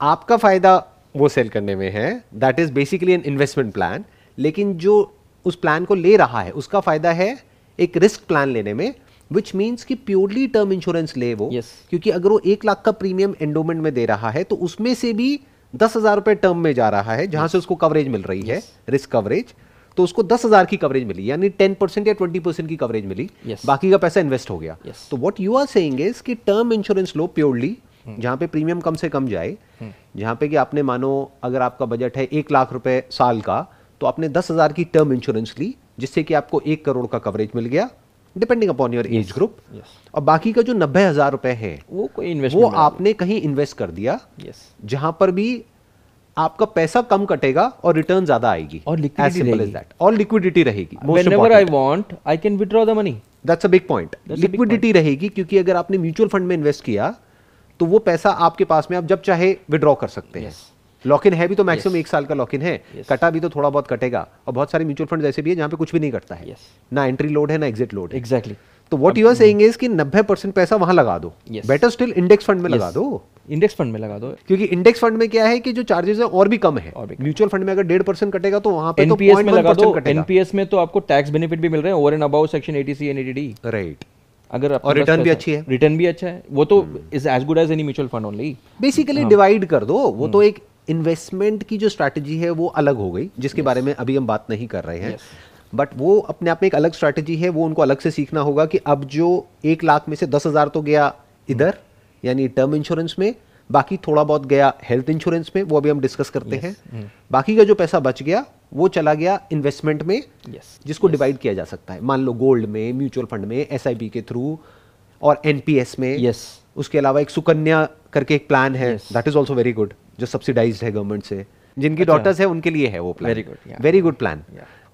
आपका फ़ायदा वो सेल करने में है that is basically an investment plan लेकिन जो उस प्लान को ले रहा है उसका फ़ायदा है एक रिस्क प्लान लेने में विच मीन्स कि प्योरली टर्म इंश्योरेंस ले वो Yes. क्योंकि अगर वो एक लाख का प्रीमियम एंडोमेंट में दे रहा है तो उसमें से भी दस हज़ार रुपए टर्म में जा रहा है जहाँ yes. से उसको कवरेज मिल रही yes. है रिस्क कवरेज तो उसको दस हज़ार की कवरेज मिली यानी टेन परसेंट या ट्वेंटी परसेंट की कवरेज मिली Yes. बाकी का पैसा इन्वेस्ट हो गया Yes. तो what you are saying is कि टर्म इंश्योरेंस लो प्योरली जहाँ पे प्रीमियम कम से कम जाए जहाँ पे कि आपने मानो अगर आपका बजट है एक लाख रुपए साल का तो आपने दस हज़ार की टर्म इंश्योरेंस ली जिससे कि आपको एक करोड़ का कवरेज मिल गया depending upon your age group और बाकी का जो नब्बे हज़ार रुपए है वो कोई वो आपने कहीं इन्वेस्ट कर दिया यस जहाँ पर भी आपका पैसा कम कटेगा और रिटर्न ज़्यादा आएगी। और लिक्विडिटी रहेगी। I want I can withdraw the money that's a big point liquidity रहेगी क्योंकि अगर आपने म्यूचुअल फंड में इन्वेस्ट किया तो वो पैसा आपके पास में आप जब चाहे विड्रॉ कर सकते हैं। Yes. लॉक इन है भी तो मैक्सिमम yes. एक साल का लॉक इन है। Yes. कटा भी तो थोड़ा बहुत कटेगा। और बहुत सारे म्यूचुअल फंड ऐसे भी है जहाँ पे कुछ भी नहीं कटता है। Yes. ना एंट्री लोड है ना एग्जिट लोड है। Exactly. तो what you are saying is कि 90 परसेंट पैसा वहाँ लगा दो। बेटर स्टिल इंडेक्स फंड में लगा दो। इंडेक्स फंड में लगा दो। क्योंकि इंडेक्स फंड में क्या है कि जो चार्जेस है और भी कम है। म्यूचुअल फंड में अगर डेढ़ परसेंट कटेगा तो वहाँ पे तो एनपीएस में लगा दो। एनपीएस में तो आपको टैक्स बेनिफिट भी मिल रहे हैं। Over and above section 80 C and 80 right अगर और return भी अच्छी है। रिटर्न भी अच्छा है वो तो is as good as any mutual fund only basically. Divide कर दो वो हम्म। तो एक इन्वेस्टमेंट की जो स्ट्रैटेजी है वो अलग हो गई जिसके yes. बारे में अभी हम बात नहीं कर रहे हैं बट वो अपने आप में एक अलग स्ट्रैटेजी है वो उनको अलग से सीखना होगा कि अब जो एक लाख में से दस हज़ार तो गया इधर यानी टर्म इंश्योरेंस में बाकी थोड़ा बहुत गया हेल्थ इंश्योरेंस में वो अभी हम डिस्कस करते yes. हैं हम्म। बाकी का जो पैसा बच गया वो चला गया इन्वेस्टमेंट में yes, जिसको डिवाइड किया जा सकता है। मान लो गोल्ड में म्यूचुअल फंड में एस के थ्रू और एनपीएस में यस उसके अलावा एक सुकन्या करके एक प्लान है। That is also very good जो सब्सिडाइज है गवर्नमेंट से। जिनकी अच्छा। डॉटर्स है उनके लिए है वो plan good, yeah. Very good plan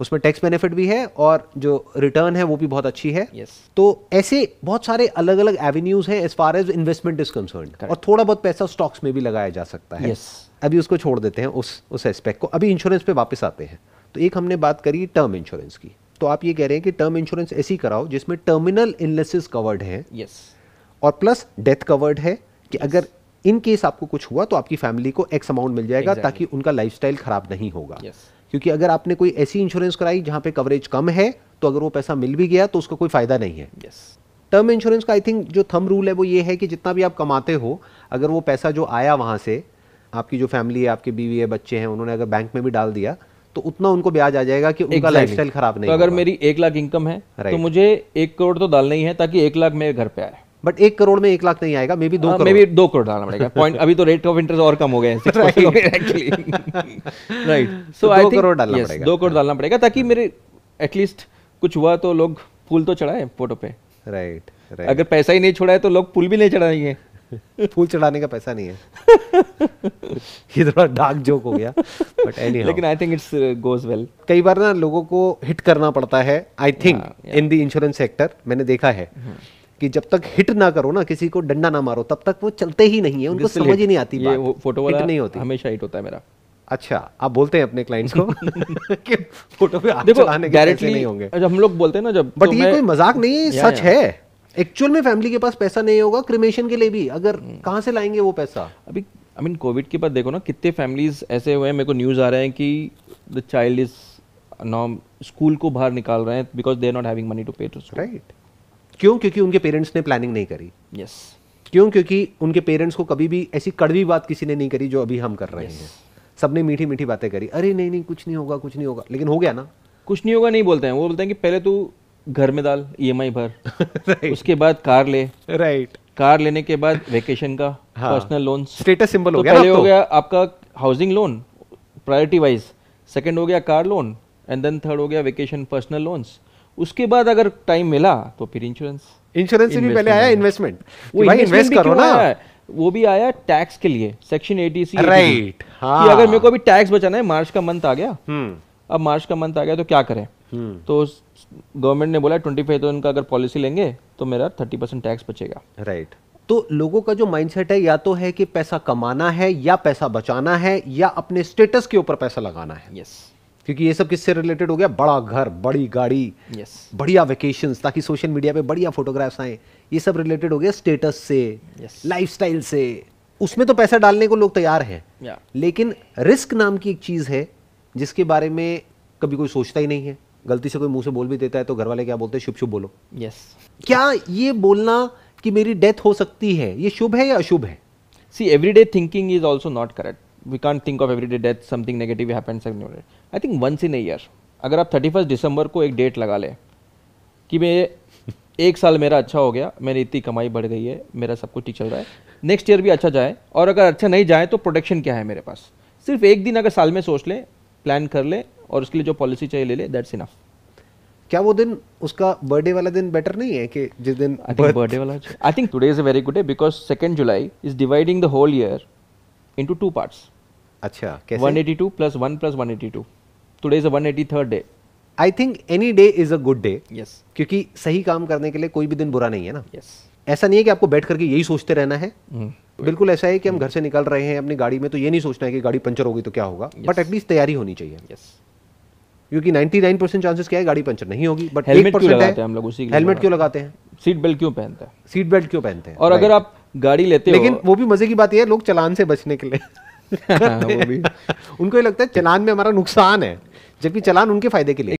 उसमें टैक्स बेनिफिट भी है और जो रिटर्न है वो भी बहुत अच्छी है। Yes. तो ऐसे बहुत सारे अलग अलग एवेन्यूज हैं as far as investment is concern और थोड़ा बहुत पैसा स्टॉक्स में भी लगाया जा सकता है। Yes. अभी उसको छोड़ देते हैं उस उस एस्पेक्ट को। अभी इंश्योरेंस पे वापस आते हैं। तो एक हमने बात करी टर्म इंश्योरेंस की। तो आप ये कह रहे हैं कि टर्म इंश्योरेंस ऐसी कराओ जिसमें टर्मिनल इलनेसेस कवर्ड हैं। यस और प्लस डेथ कवर्ड है कि अगर इन केस आपको कुछ हुआ तो आपकी फैमिली को एक्स अमाउंट मिल जाएगा Exactly. ताकि उनका लाइफस्टाइल खराब नहीं होगा। Yes. क्योंकि अगर आपने कोई ऐसी इंश्योरेंस कराई जहाँ पे कवरेज कम है तो अगर वो पैसा मिल भी गया तो उसका कोई फ़ायदा नहीं है। यस टर्म इंश्योरेंस का आई थिंक जो थम रूल है वो ये है कि जितना भी आप कमाते हो अगर वो पैसा जो आया वहाँ से आपकी जो फैमिली है आपके बीवी है बच्चे हैं उन्होंने अगर बैंक में भी डाल दिया तो उतना उनको ब्याज आ जाएगा कि उनका लाइफस्टाइल खराब नहीं तो अगर मेरी एक लाख इनकम है तो मुझे एक करोड़ तो डालना ही है ताकि एक लाख मेरे घर पे आए। बट एक करोड़ में एक लाख नहीं आएगा मे बी दो मे करोड़। भी दो करोड़ डालना पड़ेगा। पॉइंट अभी तो रेट ऑफ़ इंटरेस्ट और कम हो गए हैं right so I think crore डालना पड़ेगा। दो करोड़ डालना पड़ेगा ताकि मेरे एटलीस्ट कुछ हुआ तो लोग फूल तो चढ़ाए फ़ोटो पे। राइट राइट अगर पैसा ही नहीं छोड़ा है तो लोग फूल भी नहीं चढ़ाएँगे। फूल चढ़ाने का पैसा नहीं है। ये थोड़ा डार्क जोक हो गया बट एनी लेकिन I think it's goes well कई बार ना लोगों को हिट करना पड़ता है आई थिंक हाँ, इन द इंश्योरेंस सेक्टर मैंने देखा है। कि जब तक हिट ना करो ना किसी को डंडा ना मारो तब तक वो चलते ही नहीं है उनको समझ ही नहीं आती ये फ़ोटो हिट वाला नहीं होती। हमेशा हिट होता है मेरा। अच्छा आप बोलते हैं अपने क्लाइंट्स को कि फ़ोटो पे देखो चलाने के पैसे नहीं होंगे। जब हम लोग बोलते हैं ना जब बट तो ये कोई मज़ाक नहीं है सच है। एक्चुअल में फैमिली के पास पैसा नहीं होगा क्रिमेशन के लिए भी। अगर हम्म। कहाँ से लाएँगे वो पैसा? अभी आई मीन कोविड के बाद देखो ना कितने फैमिलीज़ ऐसे हुए हैं मेरे को न्यूज़ आ रहे हैं कि the child is no school को बाहर निकाल रहे हैं because they are not having money to pay to right क्यों? क्योंकि उनके पेरेंट्स ने प्लानिंग नहीं करी। Yes yes. क्यों? क्योंकि उनके पेरेंट्स को कभी भी ऐसी कड़वी बात किसी ने नहीं करी जो अभी हम कर रहे yes. हैं। सबने मीठी मीठी बातें करी। अरे नहीं नहीं कुछ नहीं होगा कुछ नहीं होगा। लेकिन हो गया ना? कुछ नहीं होगा नहीं बोलते हैं। वो बोलते हैं कि पहले तू घर में डाल ईएमआई भर। Right. उसके बाद कार ले। Right right. कार लेने के बाद वेकेशन का। पर्सनल लोन स्टेटस सिंबल हो गया पहले हो। गया आपका housing loan priority wise second हो गया car loan and then third हो गया वेकेशन पर्सनल लोन्स उसके बाद अगर टाइम मिला तो फिर इंश्योरेंस इंश्योरेंस से भी पहले आया इन्वेस्टमेंट वो भाई इन्वेस्ट करो ना। वो भी आया टैक्स के लिए सेक्शन एटी सी Right, कि हाँ। अगर मेरे को अभी टैक्स बचाना है मार्च का मंथ आ गया। हम्म। अब मार्च का मंथ आ गया तो क्या करें? हम्म। तो गवर्नमेंट ने बोला ट्वेंटी फाइव थाउज़ेंड का अगर पॉलिसी लेंगे तो मेरा थर्टी परसेंट टैक्स बचेगा। राइट तो लोगों का जो माइंडसेट है या तो है कि पैसा कमाना है या पैसा बचाना है या अपने स्टेटस के ऊपर पैसा लगाना है। यस क्योंकि ये सब किससे रिलेटेड हो गया? बड़ा घर बड़ी गाड़ी यस बढ़िया वेकेशन ताकि सोशल मीडिया पे बढ़िया फोटोग्राफ्स आए। ये सब रिलेटेड हो गया स्टेटस से Yes. लाइफस्टाइल से। उसमें तो पैसा डालने को लोग तैयार हैं। या लेकिन रिस्क नाम की एक चीज़ है जिसके बारे में कभी कोई सोचता ही नहीं है। गलती से कोई मुँह से बोल भी देता है तो घर वाले क्या बोलते हैं? शुभ शुभ बोलो। यस क्या ये बोलना कि मेरी डेथ हो सकती है ये शुभ है या अशुभ है? See, everyday thinking is also not correct. We can't think of everyday death, something negative happens every day. I think once in a year. अगर आप थर्टी फ़र्स्ट दिसंबर को एक डेट लगा ले कि मैं एक साल मेरा अच्छा हो गया मेरी इतनी कमाई बढ़ गई है मेरा सब कुछ ठीक चल रहा है नेक्स्ट ईयर भी अच्छा जाए और अगर अच्छा नहीं जाए तो प्रोटेक्शन क्या है मेरे पास सिर्फ़ एक दिन अगर साल में सोच लें प्लान कर लें और उसके लिए जो पॉलिसी चाहिए ले ले दैट्स इनफ क्या वो दिन उसका बर्थडे वाला दिन बेटर नहीं है कि जिस दिन birthday wala. I think today is a very good day because 2nd July is dividing the whole year into two parts. अच्छा कैसे 182 plus 1 plus 182. Today is the 183rd day. I think any day is a good day Yes. क्योंकि सही काम करने के लिए कोई भी दिन बुरा नहीं है ना Yes. ऐसा नहीं है कि आपको बैठ करके यही सोचते रहना है Mm. बिल्कुल ऐसा है कि हम घर से निकल रहे हैं अपनी गाड़ी में तो ये नहीं सोचना है कि गाड़ी पंचर होगी तो क्या होगा बट एटलीस्ट तैयारी होनी चाहिए Yes. क्योंकि 99% परसेंट चांसेस क्या है गाड़ी पंचर नहीं होगी बट Helmet क्यों लगाते हैं हम लोग उसी हेलमेट क्यों लगाते हैं सीट बेल्ट क्यों पहनते हैं सीट बेल्ट क्यों पहनते हैं और अगर आप गाड़ी लेते लेकिन हो वो भी मज़े की बात यह है लोग चलान से बचने के लिए। वो भी। उनको ये लगता है चलान में हमारा नुकसान है जबकि चलान उनके फ़ायदे के लिए।